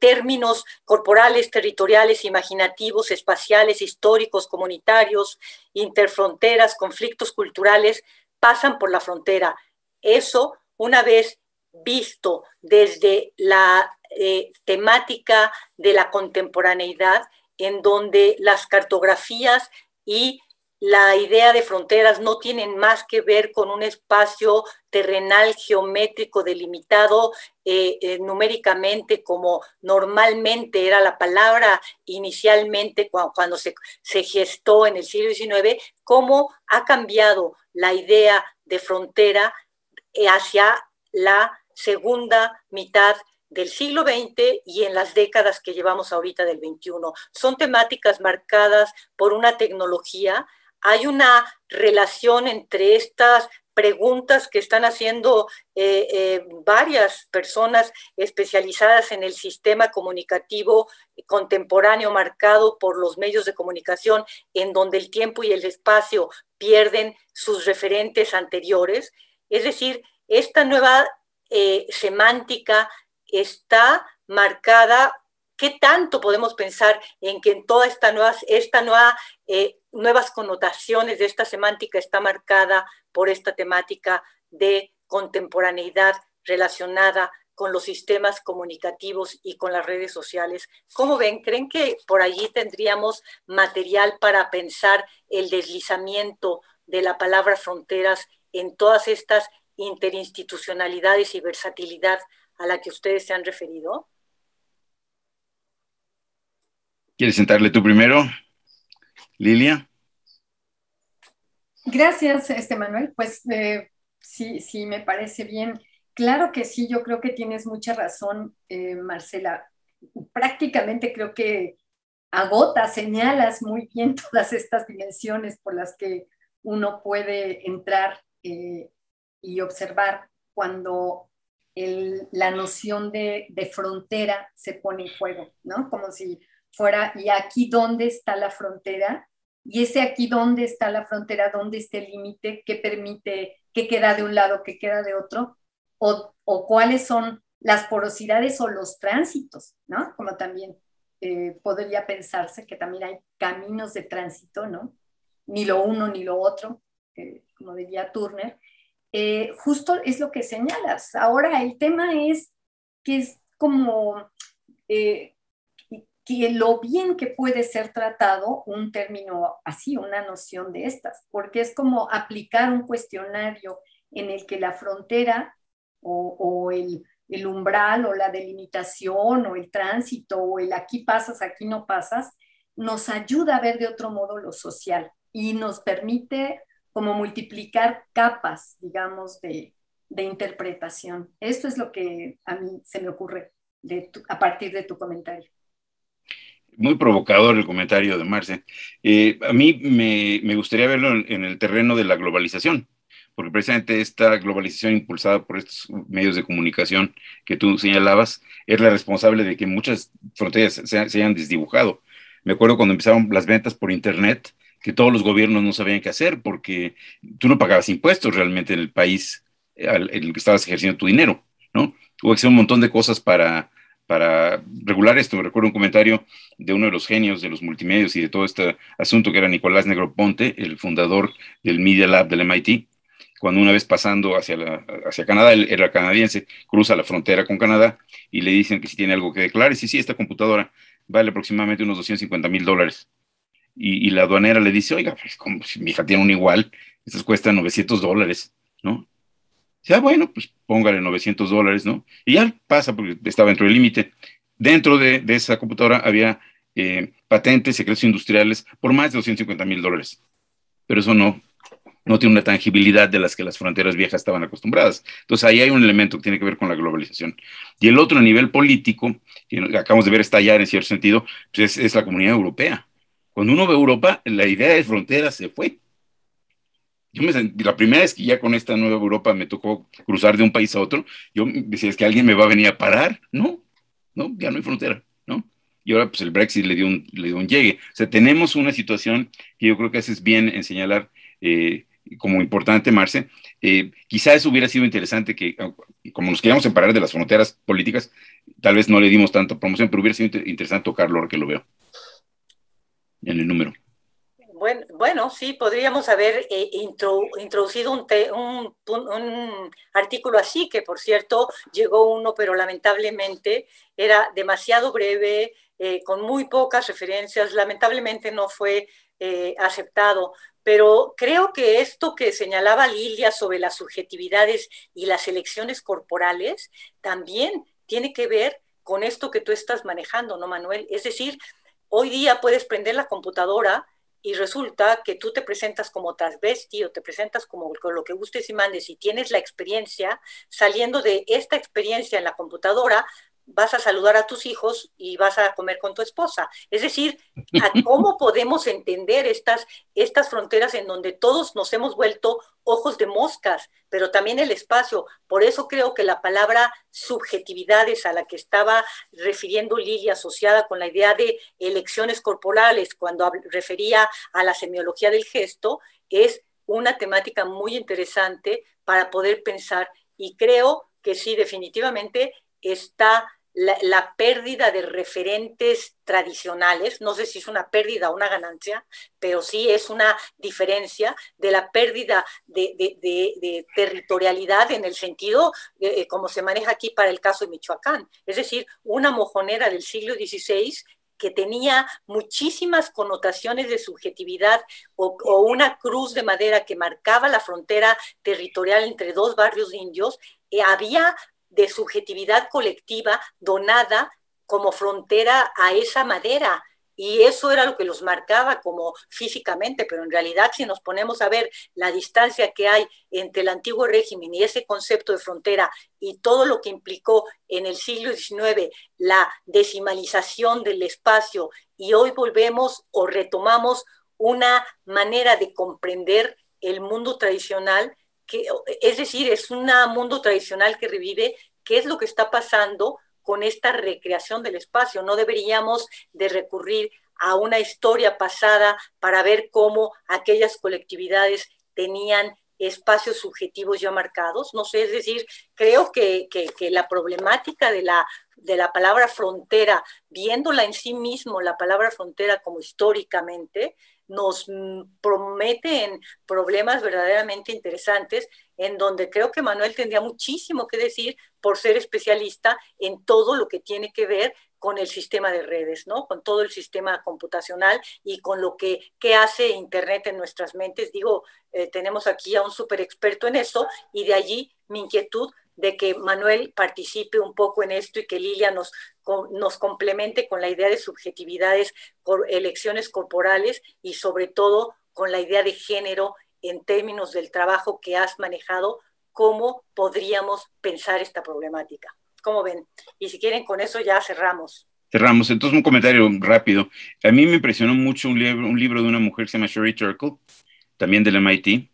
términos corporales, territoriales, imaginativos, espaciales, históricos, comunitarios, interfronteras, conflictos culturales, pasan por la frontera. Eso, una vez visto desde la eh, temática de la contemporaneidad, en donde las cartografías y la idea de fronteras no tienen más que ver con un espacio terrenal geométrico delimitado eh, eh, numéricamente como normalmente era la palabra inicialmente cuando, se, se, gestó en el siglo XIX, cómo ha cambiado la idea de frontera hacia la segunda mitad del siglo XX y en las décadas que llevamos ahorita del XXI. Son temáticas marcadas por una tecnología. Hay una relación entre estas preguntas que están haciendo eh, eh, varias personas especializadas en el sistema comunicativo contemporáneo marcado por los medios de comunicación, en donde el tiempo y el espacio pierden sus referentes anteriores. Es decir, esta nueva eh, semántica está marcada, ¿qué tanto podemos pensar en que en todas esta nuevas, esta nueva, eh, nuevas connotaciones de esta semántica está marcada por esta temática de contemporaneidad relacionada con los sistemas comunicativos y con las redes sociales. ¿Cómo ven? ¿Creen que por allí tendríamos material para pensar el deslizamiento de la palabra fronteras en todas estas interinstitucionalidades y versatilidad a la que ustedes se han referido? ¿Quieres sentarle tú primero, Lilia? Gracias, este Manuel. Pues eh, sí, sí, me parece bien. Claro que sí, yo creo que tienes mucha razón, eh, Marcela. Prácticamente creo que agota, señalas muy bien todas estas dimensiones por las que uno puede entrar eh, y observar cuando la noción de, frontera se pone en juego, ¿no? Como si fuera, ¿y aquí dónde está la frontera? Y ese aquí dónde está la frontera, dónde está el límite, qué permite, qué queda de un lado, qué queda de otro, o, cuáles son las porosidades o los tránsitos, ¿no? Como también eh, podría pensarse que también hay caminos de tránsito, ¿no? Ni lo uno ni lo otro, eh, como diría Turner. Eh, justo es lo que señalas. Ahora el tema es que es como que lo bien que puede ser tratado un término así, una noción de estas, porque es como aplicar un cuestionario en el que la frontera o, el, umbral o la delimitación o el tránsito o el aquí pasas, aquí no pasas, nos ayuda a ver de otro modo lo social y nos permite como multiplicar capas, digamos, de, interpretación. Esto es lo que a mí se me ocurre a partir de tu comentario. Muy provocador el comentario de Marce. Eh, a mí me, gustaría verlo en, el terreno de la globalización, porque precisamente esta globalización impulsada por estos medios de comunicación que tú señalabas es la responsable de que muchas fronteras se, se hayan desdibujado. Me acuerdo cuando empezaron las ventas por Internet, que todos los gobiernos no sabían qué hacer porque tú no pagabas impuestos realmente en el país en el que estabas ejerciendo tu dinero, ¿no? Hubo que hacer un montón de cosas para, para regular esto. Me recuerdo un comentario de uno de los genios de los multimedios y de todo este asunto que era Nicolás Negroponte, el fundador del Media Lab del MIT, cuando una vez pasando hacia, hacia Canadá, él era canadiense, cruza la frontera con Canadá y le dicen que si tiene algo que declarar, y sí, sí, esta computadora vale aproximadamente unos 250 mil dólares y, la aduanera le dice, oiga, pues como si mi hija tiene un igual, estas cuestan 900 dólares, ¿no? Dice, ah, bueno, pues póngale 900 dólares, ¿no? Y ya pasa porque estaba dentro del límite. Dentro de, esa computadora había eh, patentes, secretos industriales por más de 250 mil dólares. Pero eso no, no tiene una tangibilidad de las que las fronteras viejas estaban acostumbradas. Entonces ahí hay un elemento que tiene que ver con la globalización. Y el otro a nivel político, que acabamos de ver estallar en cierto sentido, pues es, la comunidad europea. Cuando uno ve Europa, la idea de fronteras se fue. Yo me, la primera vez que ya con esta nueva Europa me tocó cruzar de un país a otro, yo decía, es que alguien me va a venir a parar. No, no, ya no hay frontera, ¿no? Y ahora pues el Brexit le dio un, le dio un llegue. O sea, tenemos una situación que yo creo que haces bien en señalar eh, como importante, Marce. Eh, quizá eso hubiera sido interesante que, como nos queríamos separar de las fronteras políticas, tal vez no le dimos tanta promoción, pero hubiera sido interesante tocarlo ahora que lo veo en el número. Bueno, bueno sí, podríamos haber eh, introducido un, un, artículo así, que por cierto llegó uno, pero lamentablemente era demasiado breve, eh, con muy pocas referencias, lamentablemente no fue aceptado. Pero creo que esto que señalaba Lilia sobre las subjetividades y las elecciones corporales también tiene que ver con esto que tú estás manejando, ¿no, Manuel? Es decir, hoy día puedes prender la computadora y resulta que tú te presentas como transvesti o te presentas como lo que gustes y mandes y tienes la experiencia, saliendo de esta experiencia en la computadora, vas a saludar a tus hijos y vas a comer con tu esposa. Es decir, cómo podemos entender estas, estas fronteras en donde todos nos hemos vuelto ojos de moscas, pero también el espacio. Por eso creo que la palabra subjetividades a la que estaba refiriendo Lili, asociada con la idea de elecciones corporales, cuando refería a la semiología del gesto, es una temática muy interesante para poder pensar. Y creo que sí, definitivamente está la, pérdida de referentes tradicionales, no sé si es una pérdida o una ganancia, pero sí es una diferencia de la pérdida de, territorialidad en el sentido eh, como se maneja aquí para el caso de Michoacán. Es decir, una mojonera del siglo XVI que tenía muchísimas connotaciones de subjetividad o, una cruz de madera que marcaba la frontera territorial entre dos barrios indios, eh, había de subjetividad colectiva donada como frontera a esa madera. Y eso era lo que los marcaba como físicamente, pero en realidad si nos ponemos a ver la distancia que hay entre el antiguo régimen y ese concepto de frontera y todo lo que implicó en el siglo XIX la decimalización del espacio y hoy volvemos o retomamos una manera de comprender el mundo tradicional es decir, es un mundo tradicional que revive, ¿qué es lo que está pasando con esta recreación del espacio? No deberíamos de recurrir a una historia pasada para ver cómo aquellas colectividades tenían espacios subjetivos ya marcados. No sé, es decir, creo que, que, la problemática de la, de la palabra frontera, viéndola en sí mismo, la palabra frontera como históricamente, nos prometen problemas verdaderamente interesantes en donde creo que Manuel tendría muchísimo que decir por ser especialista en todo lo que tiene que ver con el sistema de redes, ¿no? Con todo el sistema computacional y con lo que, hace Internet en nuestras mentes. Digo, eh, tenemos aquí a un súper experto en eso y de allí mi inquietud de que Manuel participe un poco en esto y que Lilia nos, nos complemente con la idea de subjetividades elecciones corporales y sobre todo con la idea de género en términos del trabajo que has manejado, cómo podríamos pensar esta problemática. ¿Cómo ven? Y si quieren, con eso ya cerramos. Cerramos. Entonces, un comentario rápido. A mí me impresionó mucho un libro, un libro de una mujer que se llama Sherry Turkle, también del MIT,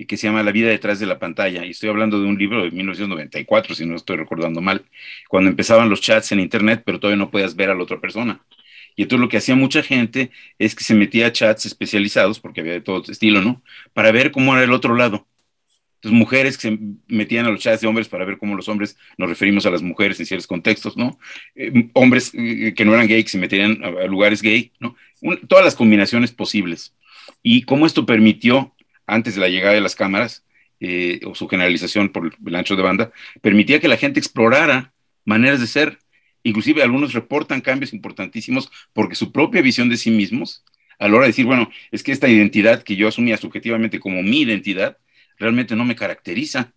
y que se llama La vida detrás de la pantalla. Y estoy hablando de un libro de 1994, si no estoy recordando mal, cuando empezaban los chats en Internet, pero todavía no podías ver a la otra persona. Y entonces lo que hacía mucha gente es que se metía a chats especializados, porque había de todo estilo, ¿no? Para ver cómo era el otro lado. Entonces, mujeres que se metían a los chats de hombres para ver cómo los hombres nos referimos a las mujeres en ciertos contextos, ¿no? Eh, hombres eh, que no eran gay, que se metían a, lugares gay, ¿no? todas las combinaciones posibles. Y cómo esto permitió antes de la llegada de las cámaras, eh, o su generalización por el ancho de banda, permitía que la gente explorara maneras de ser. Inclusive algunos reportan cambios importantísimos porque su propia visión de sí mismos, a la hora de decir, bueno, es que esta identidad que yo asumía subjetivamente como mi identidad, realmente no me caracteriza.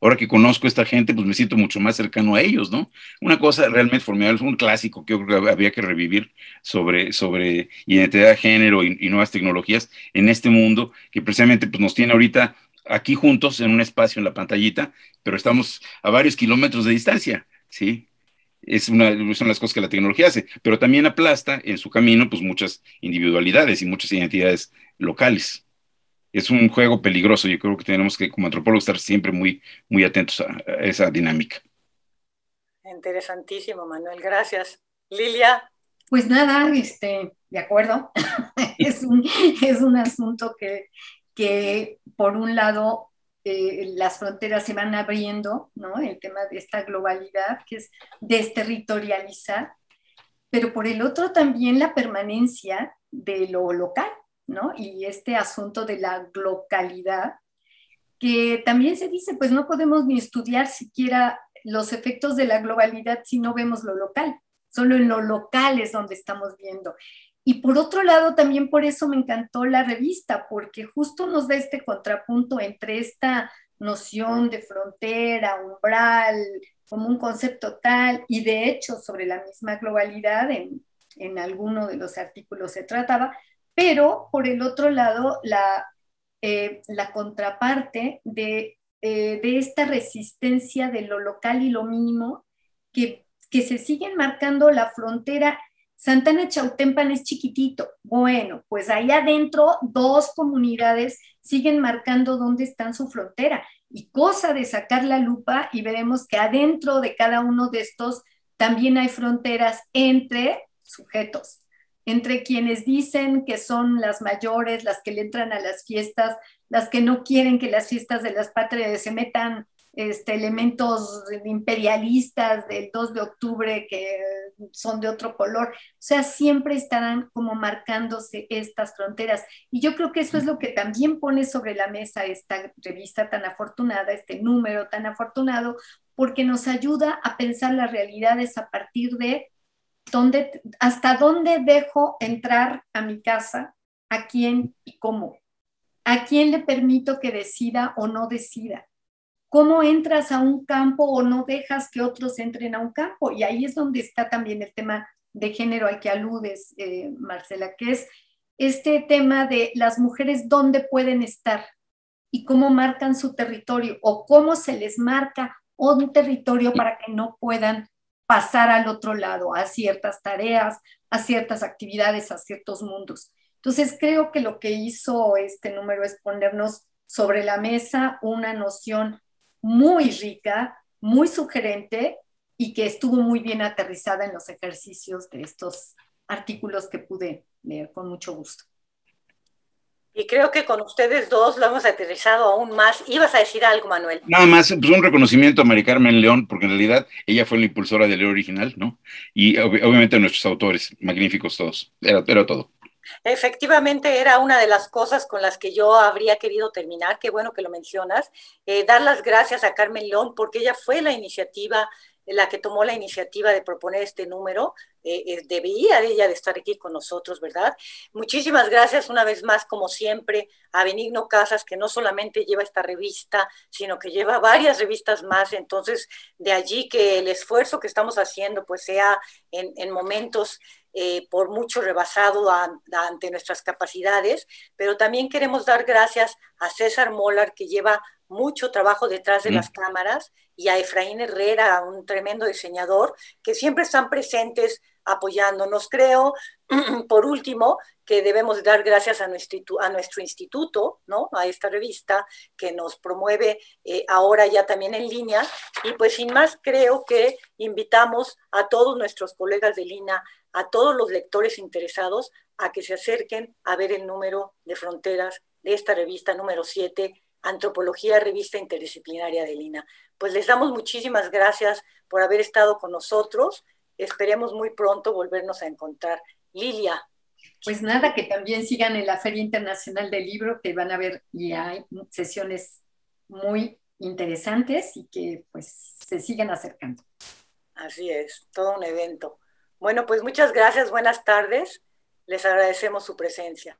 Ahora que conozco a esta gente, pues me siento mucho más cercano a ellos, ¿no? Una cosa realmente formidable, un clásico que yo creo que había que revivir sobre, sobre identidad de género y, y, nuevas tecnologías en este mundo que precisamente pues, nos tiene ahorita aquí juntos en un espacio en la pantallita, pero estamos a varios kilómetros de distancia, ¿sí? Es una, son las cosas que la tecnología hace, pero también aplasta en su camino pues muchas individualidades y muchas identidades locales es un juego peligroso. Yo creo que tenemos que, como antropólogos, estar siempre muy, muy atentos a, esa dinámica. Interesantísimo, Manuel. Gracias. Lilia. Pues nada, este, de acuerdo. es, un, es un asunto que, que por un lado, eh, las fronteras se van abriendo, ¿no? El tema de esta globalidad, que es desterritorializar, pero por el otro también la permanencia de lo local, y este asunto de la localidad, que también se dice, pues no podemos ni estudiar siquiera los efectos de la globalidad si no vemos lo local, solo en lo local es donde estamos viendo. Y por otro lado, también por eso me encantó la revista, porque justo nos da este contrapunto entre esta noción de frontera, umbral, como un concepto tal, y de hecho sobre la misma globalidad, en, en alguno de los artículos se trataba, pero por el otro lado, la, eh, contraparte de, eh, de, esta resistencia de lo local y lo mínimo, que, que se siguen marcando la frontera. Santana Chautempan es chiquitito. Bueno, pues ahí adentro dos comunidades siguen marcando dónde está su frontera. Y cosa de sacar la lupa y veremos que adentro de cada uno de estos también hay fronteras entre sujetos entre quienes dicen que son las mayores, las que le entran a las fiestas, las que no quieren que las fiestas de las patrias se metan este, elementos imperialistas del 2 de octubre que son de otro color. O sea, siempre estarán como marcándose estas fronteras. Y yo creo que eso es lo que también pone sobre la mesa esta revista tan afortunada, este número tan afortunado, porque nos ayuda a pensar las realidades a partir de hasta dónde dejo entrar a mi casa, a quién y cómo, a quién le permito que decida o no decida, cómo entras a un campo o no dejas que otros entren a un campo. Y ahí es donde está también el tema de género al que aludes, eh, Marcela, que es este tema de las mujeres dónde pueden estar y cómo marcan su territorio o cómo se les marca un territorio para que no puedan pasar al otro lado, a ciertas tareas, a ciertas actividades, a ciertos mundos. Entonces, creo que lo que hizo este número es ponernos sobre la mesa una noción muy rica, muy sugerente y que estuvo muy bien aterrizada en los ejercicios de estos artículos que pude leer con mucho gusto. Y creo que con ustedes dos lo hemos aterrizado aún más. Ibas a decir algo, Manuel. Nada más, pues un reconocimiento a Mari Carmen León, porque en realidad ella fue la impulsora del libro original, ¿no? Y obviamente nuestros autores, magníficos todos. Era, era todo. Efectivamente, era una de las cosas con las que yo habría querido terminar, qué bueno que lo mencionas, eh, dar las gracias a Carmen León porque ella fue la iniciativa la que tomó la iniciativa de proponer este número, eh, eh, debía de ella de estar aquí con nosotros, ¿verdad? Muchísimas gracias una vez más, como siempre, a Benigno Casas, que no solamente lleva esta revista, sino que lleva varias revistas más. Entonces, de allí que el esfuerzo que estamos haciendo, pues sea en, momentos eh, por mucho rebasado ante nuestras capacidades, pero también queremos dar gracias a César Molar, que lleva mucho trabajo detrás de las cámaras, y a Efraín Herrera, un tremendo diseñador, que siempre están presentes apoyándonos. Creo, por último, que debemos dar gracias a nuestro, a nuestro instituto, ¿no? a esta revista que nos promueve eh, ahora ya también en línea. Y pues sin más, creo que invitamos a todos nuestros colegas de Lina, a todos los lectores interesados, a que se acerquen a ver el número de fronteras de esta revista número 7 Antropología, revista interdisciplinaria de Lina. Pues les damos muchísimas gracias por haber estado con nosotros. Esperemos muy pronto volvernos a encontrar. Lilia. Pues nada, que también sigan en la Feria Internacional del Libro, que van a ver y hay sesiones muy interesantes y que pues se sigan acercando. Así es, todo un evento. Bueno, pues muchas gracias, buenas tardes. Les agradecemos su presencia.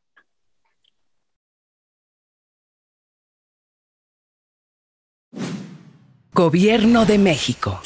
Gobierno de México.